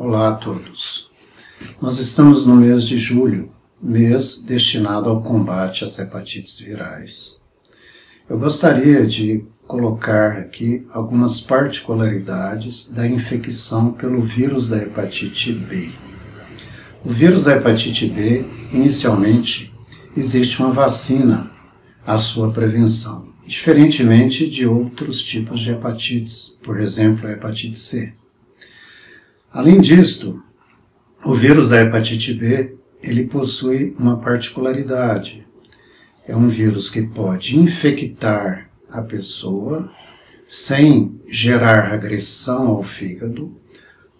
Olá a todos. Nós estamos no mês de julho, mês destinado ao combate às hepatites virais. Eu gostaria de colocar aqui algumas particularidades da infecção pelo vírus da hepatite B. O vírus da hepatite B, inicialmente, existe uma vacina à sua prevenção, diferentemente de outros tipos de hepatites, por exemplo, a hepatite C. Além disto, o vírus da hepatite B ele possui uma particularidade. É um vírus que pode infectar a pessoa sem gerar agressão ao fígado,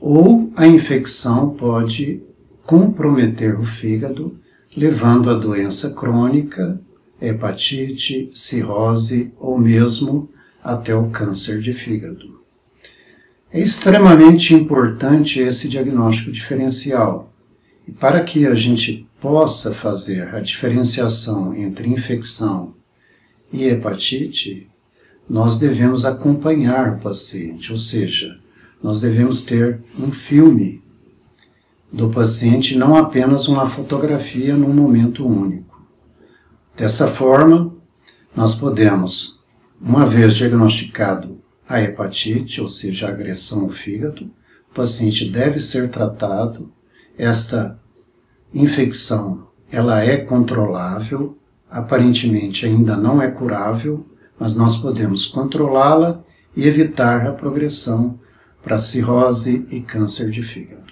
ou a infecção pode comprometer o fígado, levando a doença crônica, hepatite, cirrose ou mesmo até o câncer de fígado. É extremamente importante esse diagnóstico diferencial. E para que a gente possa fazer a diferenciação entre infecção e hepatite, nós devemos acompanhar o paciente, ou seja, nós devemos ter um filme do paciente, não apenas uma fotografia num momento único. Dessa forma, nós podemos, uma vez diagnosticado a hepatite, ou seja, a agressão ao fígado. O paciente deve ser tratado. Esta infecção, ela é controlável, aparentemente ainda não é curável, mas nós podemos controlá-la e evitar a progressão para cirrose e câncer de fígado.